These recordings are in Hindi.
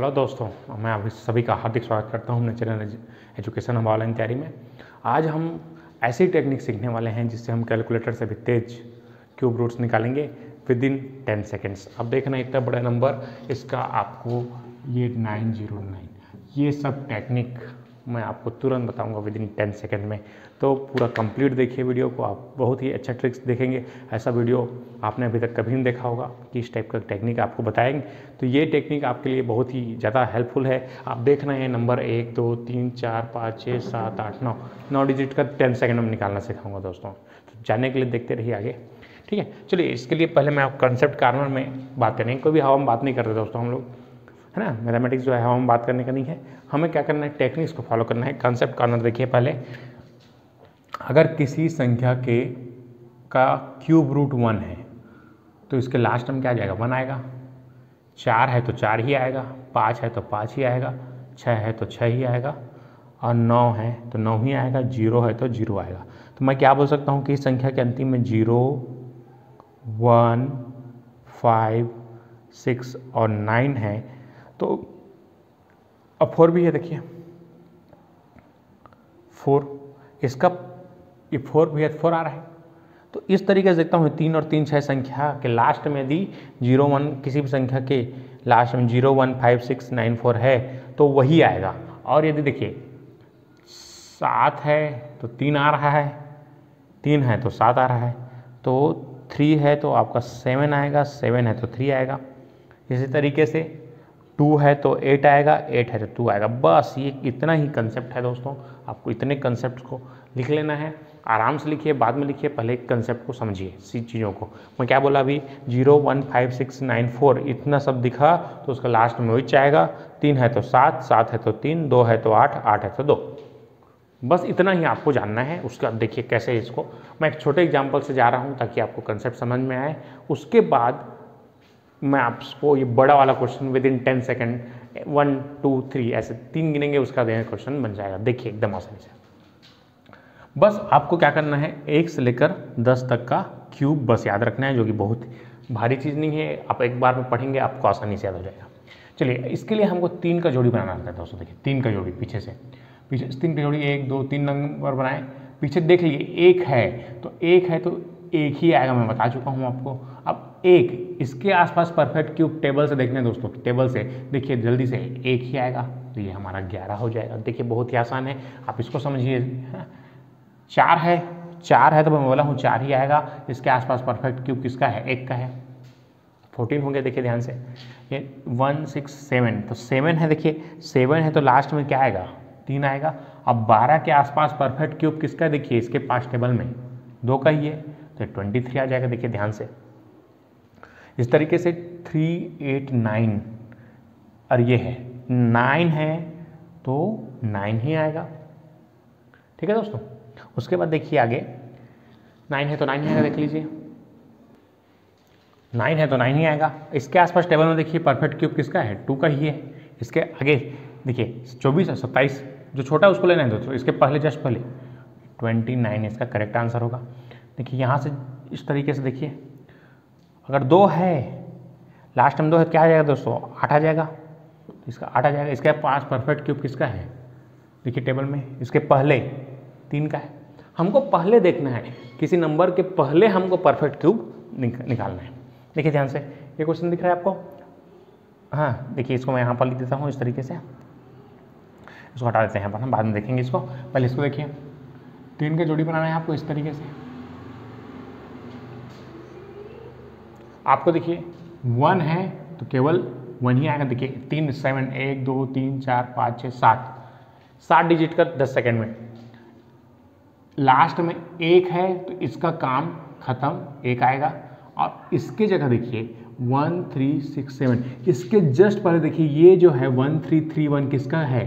हेलो दोस्तों, मैं आप सभी का हार्दिक स्वागत करता हूँ नेचुरल एजुकेशन हम ऑनलाइन तैयारी में। आज हम ऐसी टेक्निक सीखने वाले हैं जिससे हम कैलकुलेटर से भी तेज क्यूब रूट्स निकालेंगे विद इन टेन सेकेंड्स। अब देखना इतना बड़ा नंबर, इसका आपको ये नाइन ज़ीरो नाइन, ये सब टेक्निक मैं आपको तुरंत बताऊँगा विद इन टेन सेकेंड में। तो पूरा कंप्लीट देखिए वीडियो को, आप बहुत ही अच्छा ट्रिक्स देखेंगे। ऐसा वीडियो आपने अभी तक कभी नहीं देखा होगा कि इस टाइप का टेक्निक आपको बताएँगे। तो ये टेक्निक आपके लिए बहुत ही ज़्यादा हेल्पफुल है। आप देख रहे हैं नंबर एक, दो, तीन, चार, पाँच छः सात, आठ, नौ। नौ डिजिट का टेन सेकेंड में निकालना सिखाऊँगा दोस्तों। तो जानने के लिए देखते रहिए आगे। ठीक है? चलिए, इसके लिए पहले मैं आप कंसेप्ट कार्नर में बात करेंगे कोई भी हवा में बात नहीं कर रहे दोस्तों हम लोग। है ना? मैथमेटिक्स जो है, हम बात करने का नहीं है। हमें क्या करना है? टेक्निक्स को फॉलो करना है। कंसेप्ट कॉर्नर देखिए पहले। अगर किसी संख्या के का क्यूब रूट वन है तो इसके लास्ट में क्या जाएगा? वन आएगा। चार है तो चार ही आएगा। पाँच है तो पाँच ही आएगा। छः है तो छः ही आएगा। और नौ है तो नौ ही आएगा। ज़ीरो है तो ज़ीरो आएगा। तो मैं क्या बोल सकता हूँ कि इस संख्या के अंतिम में ज़ीरो, वन, फाइव, सिक्स और नाइन है। तो अब फोर भी है, देखिए। फोर इसका ये फोर भी है फोर आ रहा है। तो इस तरीके से देखता हूँ तीन और तीन छः संख्या के लास्ट में यदि ज़ीरो वन किसी भी संख्या के लास्ट में zero one five six nine four है तो वही आएगा। और यदि देखिए, सात है तो तीन आ रहा है, तीन है तो सात आ रहा है तो थ्री है तो आपका सेवन आएगा सेवन है तो थ्री आएगा। इसी तरीके से टू है तो एट आएगा, एट है तो टू आएगा। बस, ये इतना ही कंसेप्ट है दोस्तों। आपको इतने कंसेप्ट को लिख लेना है। आराम से लिखिए, बाद में लिखिए, पहले कंसेप्ट को समझिए सी चीज़ों को। मैं क्या बोला अभी? Zero, one, five, six, nine, four, इतना सब दिखा तो उसका लास्ट में वही आएगा तीन है तो सात सात है तो तीन, दो है तो आठ आठ है तो दो। बस इतना ही आपको जानना है। उसके देखिए कैसे इसको। मैं एक छोटे एग्ज़ाम्पल से जा रहा हूँ ताकि आपको कंसेप्ट समझ में आए। उसके बाद मैं आपको ये बड़ा वाला question within ten second one two three ऐसे तीन गिनेंगे, उसका क्वेश्चन बन जाएगा। देखिए, एकदम आसानी से। बस आपको क्या करना है, एक से लेकर दस तक का क्यूब बस याद रखना है, जो कि बहुत भारी चीज़ नहीं है। आप एक बार में पढ़ेंगे, आपको आसानी से याद हो जाएगा। चलिए, इसके लिए हमको तीन का जोड़ी बनाना रहता है दोस्तों, देखिए, तीन का जोड़ी पीछे से। पीछे तीन का जोड़ी, एक, दो, तीन नंबर बनाए। पीछे देख लीजिए, एक है तो एक है तो एक ही आएगा, मैं बता चुका हूँ आपको। अब एक, इसके आसपास परफेक्ट क्यूब टेबल से देखने दोस्तों टेबल से। देखिए, जल्दी से एक ही आएगा तो ये हमारा ग्यारह हो जाएगा। देखिए, बहुत ही आसान है, आप इसको समझिए। चार है चार है तो मैं बोला हूँ चार ही आएगा। इसके आसपास परफेक्ट क्यूब किसका है? एक का है। फोर्टीन होंगे, देखिए ध्यान से। ये वन सिक्स सेवन तो सेवन है, देखिए। सेवन है तो लास्ट में क्या आएगा? तीन आएगा। अब बारह के आसपास परफेक्ट क्यूब किसका देखिए, इसके पास टेबल में। दो का ही है तो ट्वेंटी थ्री आ जाएगा, देखिए ध्यान से। इस तरीके से थ्री एट नाइन और ये है नाइन है तो नाइन ही आएगा। ठीक है दोस्तों? उसके बाद देखिए आगे। नाइन है तो नाइन ही आएगा, देख लीजिए। नाइन है तो नाइन ही आएगा। इसके आसपास टेबल में देखिए परफेक्ट क्यूब किसका है? टू का ही है। इसके आगे देखिए, चौबीस और सत्ताईस, जो छोटा है उसको लेना है दोस्तों। इसके पहले, जस्ट पहले। ट्वेंटी नाइन इसका करेक्ट आंसर होगा। देखिए, यहाँ से इस तरीके से देखिए। अगर दो है लास्ट में दो है क्या आ जाएगा दोस्तों? आठ आ जाएगा। तो इसका आठ आ जाएगा। इसका पास परफेक्ट क्यूब किसका है? देखिए टेबल में, इसके पहले, तीन का है। हमको पहले देखना है। किसी नंबर के पहले हमको परफेक्ट क्यूब निकालना है। देखिए ध्यान से, ये क्वेश्चन दिख रहा है आपको? हाँ देखिए इसको मैं यहाँ पर लिख देता हूँ इस तरीके से। इसको हटा देते हैं यहाँ पर, हम बाद में देखेंगे इसको। पहले इसको देखिए। तीन का जोड़ी बनाना है आपको इस तरीके से। आपको देखिए वन है तो केवल वन ही आएगा। देखिए, तीन सेवन एक, दो, तीन, चार, पाँच छः सात। सात डिजिट का दस सेकेंड में। लास्ट में एक है तो इसका काम खत्म, एक आएगा। और इसके जगह देखिए वन थ्री सिक्स सेवन इसके जस्ट पहले देखिए, ये जो है वन थ्री थ्री वन किसका है?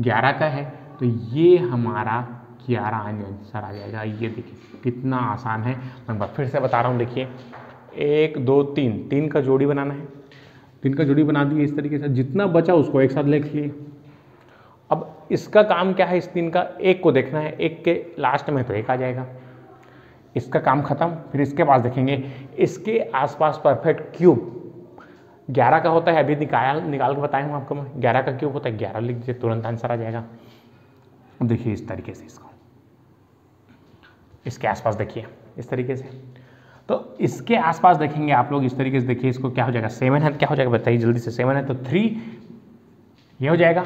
ग्यारह का है। तो ये हमारा ग्यारह आंसर आ जाएगा। ये देखिए, कितना आसान है। मैं फिर से बता रहा हूँ, देखिए। एक दो तीन। तीन का जोड़ी बनाना है। तीन का जोड़ी बना दिए इस तरीके से। जितना बचा उसको एक साथ लिखिए अब इसका काम क्या है? इस तीन का एक को देखना है। एक के लास्ट में तो एक आ जाएगा। इसका काम खत्म। फिर इसके पास देखेंगे। इसके आसपास परफेक्ट क्यूब ग्यारह का होता है। अभी निकाल निकाल के बताया हूँ आपको मैं। ग्यारह का क्यूब होता है। ग्यारह लिख दीजिए। तुरंत आंसर आ जाएगा। देखिए इस तरीके से इसको। इसके आसपास देखिए। इस तरीके से। तो इसके आसपास देखेंगे आप लोग, इस तरीके से देखिए इसको क्या हो जाएगा। सेवन है क्या हो जाएगा बताइए जल्दी से। सेवन है तो थ्री ये हो जाएगा।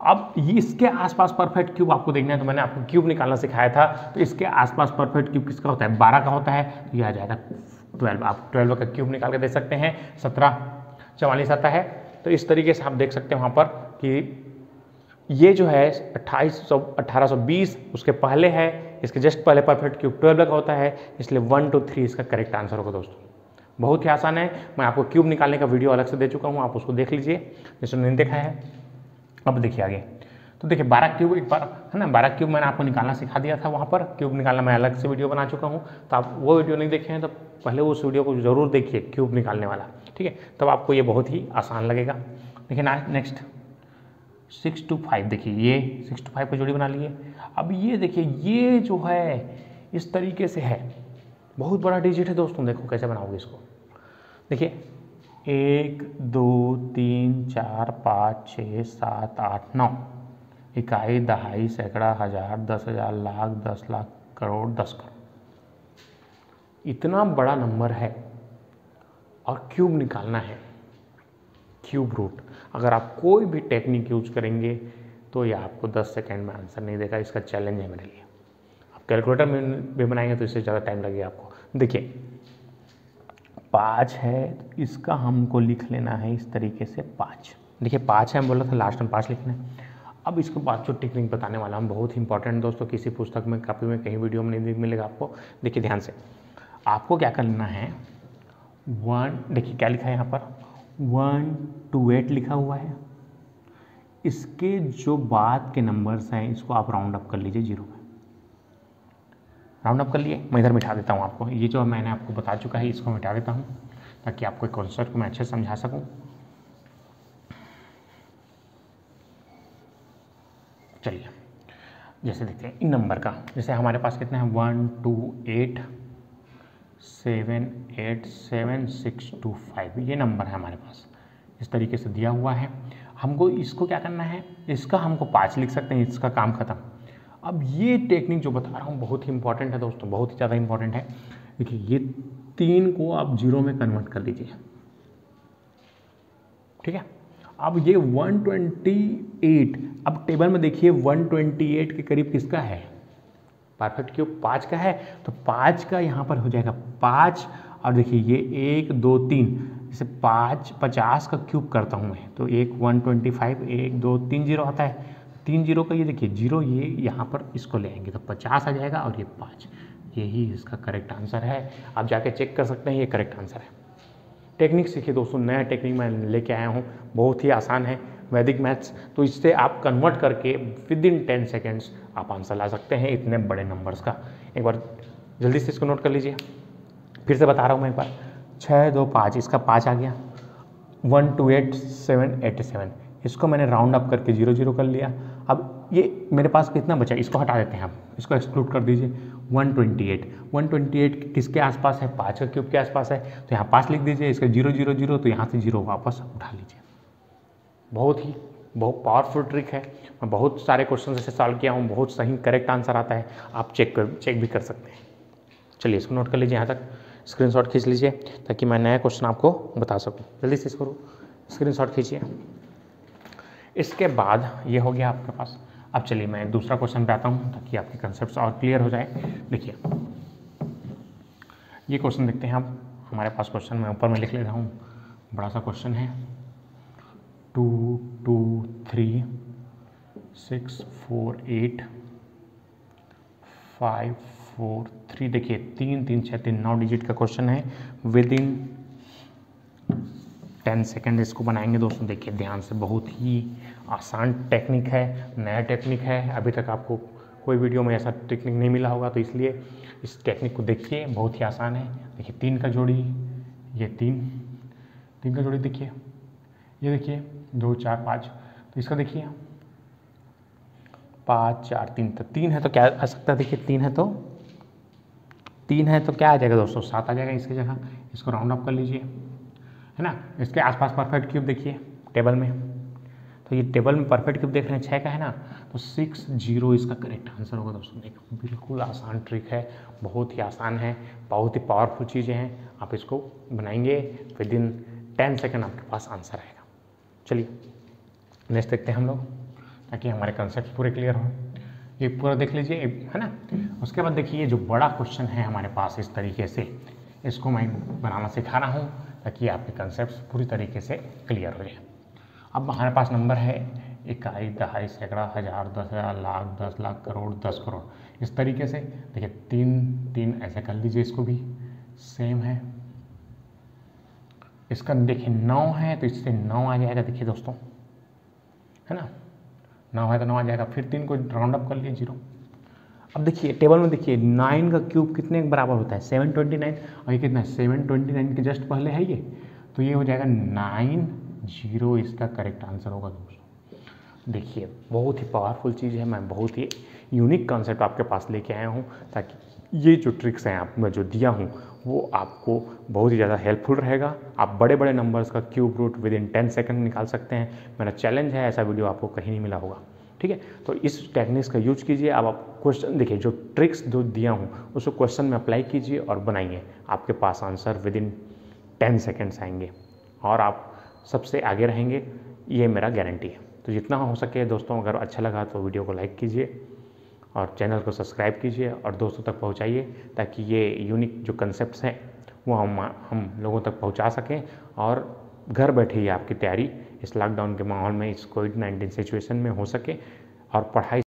अब ये इसके आसपास परफेक्ट क्यूब आपको देखना है तो मैंने आपको क्यूब निकालना सिखाया था। तो इसके आसपास परफेक्ट क्यूब किसका होता है? बारह का होता है। तो ये आ जाएगा ट्वेल्व आप ट्वेल्व का क्यूब निकाल के देख सकते हैं। सत्रह, चवालीस आता है। तो इस तरीके से आप देख सकते हैं वहाँ पर कि ये जो है अट्ठाईस सौ, अट्ठारह सौ बीस, उसके पहले है। इसके जस्ट पहले परफेक्ट क्यूब ट्वेल्व का होता है, इसलिए वन टू थ्री इसका करेक्ट आंसर होगा दोस्तों। बहुत ही आसान है, मैं आपको क्यूब निकालने का वीडियो अलग से दे चुका हूँ, आप उसको देख लीजिए जिसने देखा है। अब देखिए आगे। तो देखिए, बारह क्यूब एक बार, है ना, बारह क्यूब मैंने आपको निकालना सिखा दिया था वहाँ पर, क्यूब निकालना मैं अलग से वीडियो बना चुका हूँ। तो आप वो वीडियो नहीं देखे हैं तो पहले उस वीडियो को ज़रूर देखिए, क्यूब निकालने वाला, ठीक है? तब आपको ये बहुत ही आसान लगेगा। देखिए, ना नेक्स्ट सिक्स टू फाइव, देखिए ये सिक्स टू फाइव का जोड़ी बना लिए। अब ये देखिए, ये जो है, इस तरीके से है। बहुत बड़ा डिजिट है दोस्तों, देखो कैसे बनाओगे इसको। देखिए, एक, दो, तीन, चार, पाँच छः सात, आठ, नौ। इकाई, दहाई, सैकड़ा, हज़ार, दस हज़ार, लाख, दस लाख, करोड़, दस करोड़। इतना बड़ा नंबर है। और क्यूब निकालना है। क्यूब रूट अगर आप कोई भी टेक्निक यूज़ करेंगे तो ये आपको 10 सेकेंड में आंसर नहीं देगा। इसका चैलेंज है मेरे लिए। आप कैलकुलेटर में भी बनाएँगे तो इससे ज़्यादा टाइम लगेगा आपको। देखिए, पाँच है तो इसका हमको लिख लेना है इस तरीके से पाँच। देखिए, पाँच है, हम बोला था लास्ट में पाँच लिखना है। अब इसको जो टेक्निक बताने वाला हूँ, बहुत इंपॉर्टेंट दोस्तों, किसी पुस्तक में, कापी में, कहीं वीडियो में नहीं मिलेगा आपको। देखिए, ध्यान से। आपको क्या करना है? वन देखिए, क्या लिखा है यहाँ पर? वन टू एट लिखा हुआ है। इसके जो बाद के नंबर्स हैं, इसको आप राउंड अप कर लीजिए ज़ीरो में। राउंड अप कर लिए? मैं इधर मिटा देता हूँ आपको। ये जो मैंने आपको बता चुका है, इसको मिटा देता हूँ, ताकि आपको कॉन्सेप्ट को मैं अच्छे समझा सकूँ। चलिए, जैसे देखते हैं, इन नंबर का। जैसे हमारे पास कितना है? One two eight seven eight seven six two five. ये नंबर है हमारे पास। इस तरीके से दिया हुआ है। हमको इसको क्या करना है? इसका हमको पाँच लिख सकते हैं, इसका काम ख़त्म। अब ये टेक्निक जो बता रहा हूँ, बहुत ही इंपॉर्टेंट है दोस्तों, बहुत ही ज़्यादा इंपॉर्टेंट है। देखिए, ये तीन को आप ज़ीरो में कन्वर्ट कर लीजिए। ठीक है? अब ये 128 अब टेबल में देखिए 128 के करीब किसका है? परफेक्ट क्यूब पाँच का है तो पाँच का यहाँ पर हो जाएगा पाँच। और देखिए, ये एक, दो, तीन जैसे पाँच, पचास का क्यूब करता हूँ मैं। तो एक, वन, ट्वेंटी फाइव, एक, दो, तीन, ज़ीरो आता है। तीन, ज़ीरो का ये देखिए, ज़ीरो ये यहाँ पर इसको ले आएँगे तो पचास आ जाएगा और ये पाँच। यही इसका करेक्ट आंसर है। आप जाके चेक कर सकते हैं, ये करेक्ट आंसर है। टेक्निक सीखिए दोस्तों, नया टेक्निक मैं लेके आया हूँ। बहुत ही आसान है। वैदिक मैथ्स तो इससे आप कन्वर्ट करके विद इन टेन सेकेंड्स आप आंसर ला सकते हैं इतने बड़े नंबर्स का। एक बार जल्दी से इसको नोट कर लीजिए। फिर से बता रहा हूँ मैं एक बार। छः दो पाँच, इसका पाँच आ गया। One, two, eight, seven eight, seven. इसको मैंने राउंड अप करके ज़ीरो ज़ीरो कर लिया। अब ये मेरे पास कितना बचा इसको हटा देते हैं आप। इसको एक्सक्लूड कर दीजिए। 128 128 किसके आसपास है? पाँच का क्यूब के आसपास है। तो यहाँ पाँच लिख दीजिए। इसका ज़ीरो ज़ीरो ज़ीरो तो यहाँ से ज़ीरो वापस उठा लीजिए। बहुत ही, बहुत पावरफुल ट्रिक है। मैं बहुत सारे क्वेश्चन ऐसे सॉल्व किया हूँ, बहुत सही करेक्ट आंसर आता है। आप चेक कर चेक भी कर सकते हैं। चलिए इसको नोट कर लीजिए यहाँ तक। स्क्रीनशॉट खींच लीजिए, ताकि मैं नया क्वेश्चन आपको बता सकूँ। जल्दी से इसको स्क्रीनशॉट खींचिए। इसके बाद ये हो गया आपके पास। अब चलिए मैं दूसरा क्वेश्चन पे आता हूँ, ताकि आपके कंसेप्ट और क्लियर हो जाए। देखिए, ये क्वेश्चन देखते हैं आप। हमारे पास क्वेश्चन मैं ऊपर में लिख ले रहा हूँ। बड़ा सा क्वेश्चन है। Two two, three, six, four, eight, five, four, three. देखिए, तीन तीन छः तीन, नौ डिजिट का क्वेश्चन है। विद इन टेन सेकेंड इसको बनाएँगे दोस्तों। देखिए, ध्यान से बहुत ही आसान टेक्निक है, नया टेक्निक है। अभी तक आपको कोई वीडियो में ऐसा टेक्निक नहीं मिला होगा तो इसलिए इस टेक्निक को देखिए। बहुत ही आसान है। देखिए, तीन का जोड़ी, ये तीन तीन का जोड़ी देखिए। ये देखिए दो, चार, पाँच। तो इसका देखिए पाँच, चार, तीन तो तीन है तो क्या आ सकता है? देखिए, तीन है तो तीन है तो क्या आ जाएगा दोस्तों? सात आ जाएगा इसकी जगह। इसको राउंड अप कर लीजिए। है ना? इसके आसपास परफेक्ट क्यूब देखिए टेबल में। तो ये टेबल में परफेक्ट क्यूब देख रहे हैं छः का है ना? तो सिक्स ज़ीरो इसका करेक्ट आंसर होगा दोस्तों। देखो, बिल्कुल आसान ट्रिक है। बहुत ही आसान है। बहुत ही पावरफुल चीज़ें हैं। आप इसको बनाएँगे। विद इन टेन सेकेंड आपके पास आंसर आएगा। चलिए नेक्स्ट देखते हैं हम लोग, ताकि हमारे कंसेप्ट पूरे क्लियर हों। ये पूरा देख लीजिए है ना? उसके बाद देखिए जो बड़ा क्वेश्चन है हमारे पास इस तरीके से, इसको मैं बनाना सिखा रहा हूँ, ताकि आपके कंसेप्ट पूरी तरीके से क्लियर हो जाए। अब हमारे पास नंबर है इकाई, दहाई, सैकड़ा, हज़ार, दस हज़ार, लाख, दस लाख, करोड़, दस करोड़। इस तरीके से, देखिए, तीन तीन ऐसे कर लीजिए इसको भी। सेम है। इसका देखिए नौ है तो इससे नौ आ जाएगा। देखिए दोस्तों, है ना? नौ है तो नौ आ जाएगा। फिर तीन को राउंड अप कर लिए ज़ीरो। अब देखिए टेबल में देखिए नाइन का क्यूब कितने के बराबर होता है? सेवन ट्वेंटी नाइन और ये कितना है? सेवन ट्वेंटी नाइन के जस्ट पहले है ये। तो ये हो जाएगा नाइन ज़ीरो। इसका करेक्ट आंसर होगा दोस्तों। देखिए, बहुत ही पावरफुल चीज़ है। मैं बहुत ही यूनिक कॉन्सेप्ट आपके पास लेके आया हूँ, ताकि ये जो ट्रिक्स हैं आप, मैं जो दिया हूँ, वो आपको बहुत ही ज़्यादा हेल्पफुल रहेगा। आप बड़े बड़े नंबर्स का cube root within ten second निकाल सकते हैं। मेरा चैलेंज है, ऐसा वीडियो आपको कहीं नहीं मिला होगा। ठीक है? तो इस टेक्निक्स का यूज़ कीजिए। आप क्वेश्चन देखिए, जो ट्रिक्स जो दिया हूँ, उसको क्वेश्चन में अप्लाई कीजिए और बनाइए। आपके पास answer within ten seconds आएँगे और आप सबसे आगे रहेंगे। ये मेरा गारंटी है। तो जितना हो सके दोस्तों, अगर अच्छा लगा तो वीडियो को लाइक कीजिए। और चैनल को सब्सक्राइब कीजिए और दोस्तों तक पहुंचाइए ताकि ये यूनिक जो कंसेप्ट हैं, वो हम हम लोगों तक पहुँचा सकें और घर बैठे ही आपकी तैयारी इस लॉकडाउन के माहौल में, इस कोविड नाइन्टीन सिचुएशन में हो सके और पढ़ाई